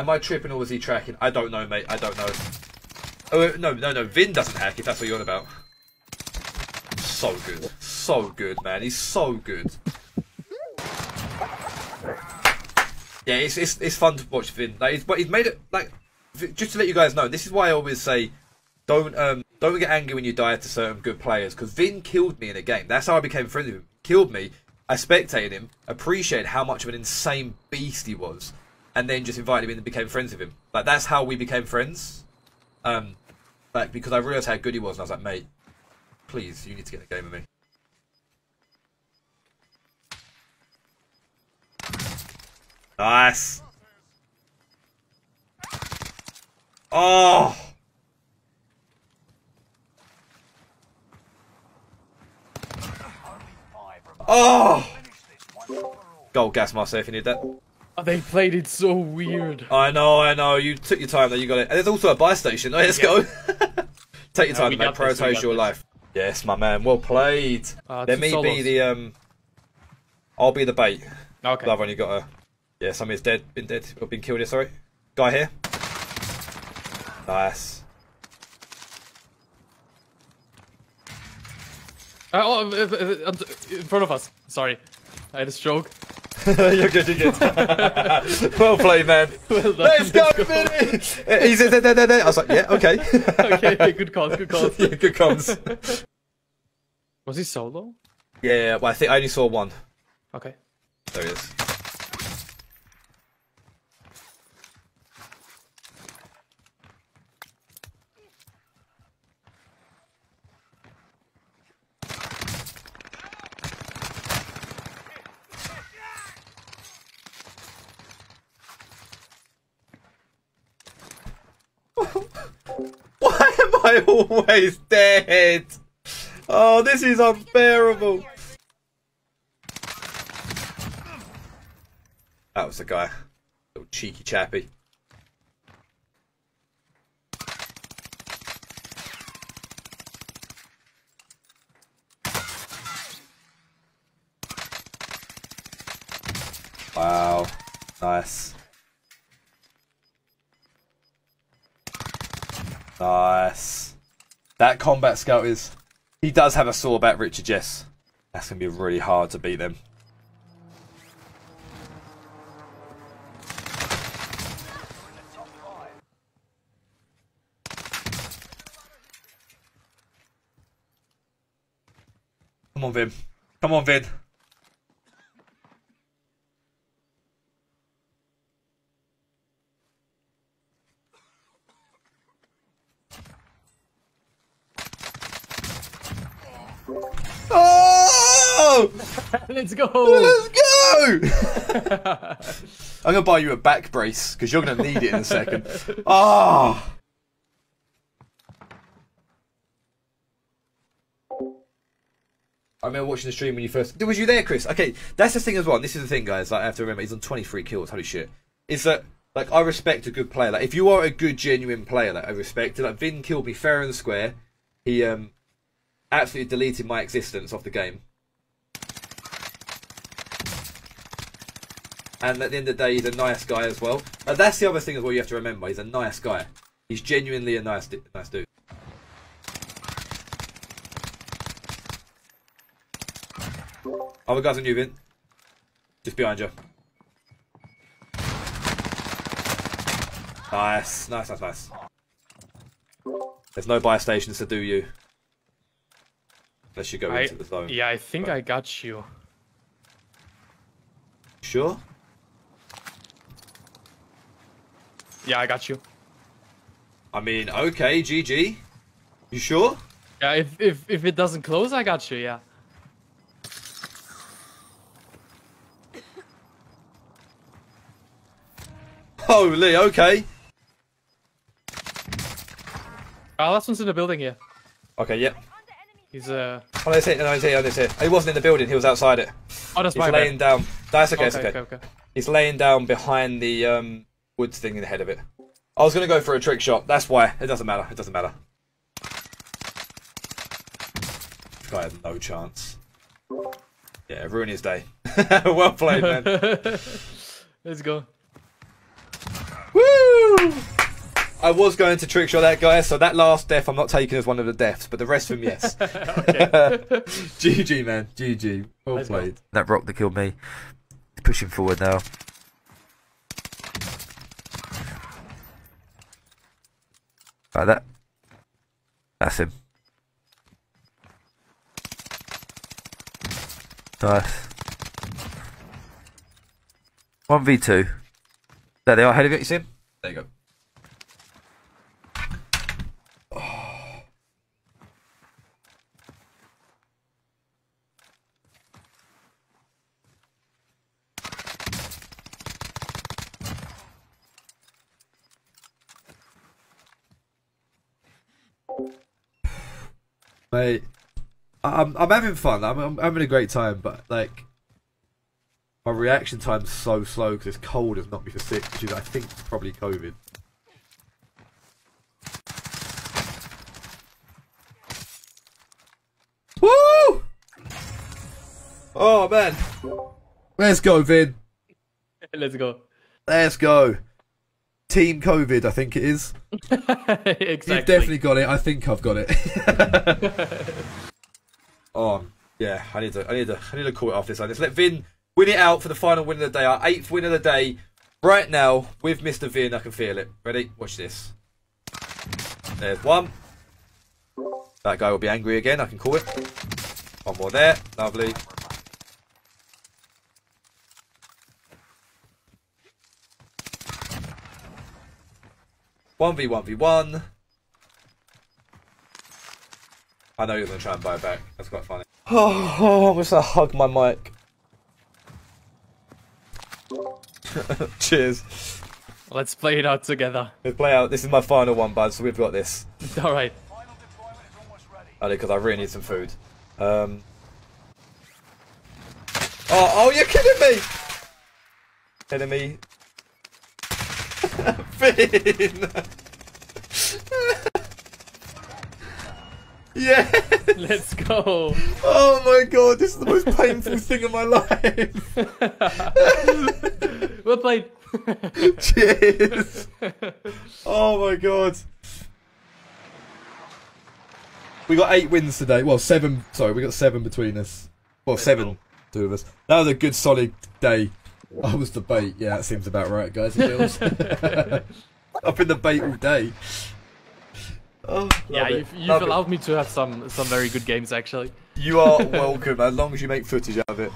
Am I tripping or was he tracking? I don't know, mate. I don't know. Oh no, no, no. Vin doesn't hack. If that's what you're on about. So good, so good, man. He's so good. Yeah, it's it's, it's fun to watch Vin. Like, but he's made it like just to let you guys know. This is why I always say don't um don't get angry when you die to certain good players because Vin killed me in a game. That's how I became friends with him. Killed me. I spectated him, appreciated how much of an insane beast he was, and then just invited him in and became friends with him. Like that's how we became friends. Um, like because I realized how good he was, and I was like, mate, please, you need to get a game of me. Nice. Oh. Oh. Gold gas master if you need that. Oh, they played it so weird. I know, I know. You took your time though. You got it. And there's also a buy station. Oh, let's go. Take your time, we mate. got Prioritize your this. life. Yes, my man. Well played. Uh, Let two me be the um. I'll be the bait. Okay. The other one you got a. Yeah, somebody's dead. Been dead. Or been killed here. Sorry. Guy here. Nice. Uh, oh, uh, uh, uh, in front of us. Sorry, I had a stroke. you're good. You're good. well played, man. Well done, Let's go, Vinny. He's there, there, there, there. I was like, yeah, okay. okay, good calls, good calls. yeah, good comms. Was he solo? Yeah, well, I think I only saw one. Okay. There he is. Why am I always dead? Oh, this is unbearable. That was the guy. Little cheeky chappy. Wow. Nice. Nice. That combat scout is. He does have a sawback, Richard, Jess. That's going to be really hard to beat them. Come on, Vin. Come on, Vin. Oh! Let's go. Let's go! I'm gonna buy you a back brace because you're gonna need it in a second. Ah! I remember watching the stream when you first. Was you there, Chris? Okay, that's the thing as well. And this is the thing, guys. Like, I have to remember, he's on 23 kills. Holy shit! Is that like I respect a good player. Like, if you are a good, genuine player, like I respect it. Like Vin killed me fair and square. He um absolutely deleted my existence off the game. And at the end of the day, he's a nice guy as well. And that's the other thing as well. You have to remember, he's a nice guy. He's genuinely a nice, nice dude. Other guys on you, Vin. Just behind you. Nice, nice, nice, nice. There's no buy stations to do you. Unless you go I, into the zone. yeah, I think I got you. Sure? Yeah, I got you. I mean, okay, GG. You sure? Yeah, if if if it doesn't close, I got you. Yeah. Holy, okay. Oh, last one's in the building here. Okay, yep. He's uh. Oh, that's it. No, he's here. He's here. He wasn't in the building. He was outside it. Oh, that's He's my laying bad. down. That's okay. Okay, It's okay. okay, okay. He's laying down behind the um, woods thing in the head of it. I was gonna go for a trick shot. That's why. It doesn't matter. It doesn't matter. This guy has no chance. Yeah, ruin his day. well played, man. Let's go. Woo! I was going to trick shot that guy, so that last death I'm not taking as one of the deaths, but the rest of them, yes. GG, man. GG. Well Let's go. That rock that killed me. Pushing forward now. Like that. That's him. Nice. 1v2. There they are, ahead of it, you see him? There you go. Mate, I'm I'm having fun. I'm, I'm having a great time, but like my reaction time's so slow because it's cold has knocked me for sick, which is I think probably COVID. Woo! Oh man, let's go, Vin. Let's go. Let's go. Team COVID, I think it is. exactly. You've definitely got it. I think I've got it. oh yeah, I need to, I need to, I need to call it off this. Let's let Vin win it out for the final win of the day, our eighth win of the day. Right now with Mr. Vin, I can feel it. Ready? Watch this. There's one. That guy will be angry again. I can call it. One more there. Lovely. One v one v one. I know you're gonna try and buy it back. That's quite funny. Oh, I'm just gonna hug my mic. Cheers. Let's play it out together. Let's play out. This is my final one, bud. So we've got this. All right. Only because I really need some food. Um. Oh, oh, you're kidding me! Kidding me? Finn! yeah! Let's go. Oh my god, this is the most painful thing of my life. Well played. Cheers. Oh my god. We got eight wins today. Well, seven. Sorry, we got seven between us. Well, seven, two of us. That was a good, solid day. I was the bait. Yeah, that seems about right, guys and girls. I've been the bait all day. Oh, yeah, it, you've, you've love it. allowed me to have some some very good games actually. You are welcome, as long as you make footage out of it.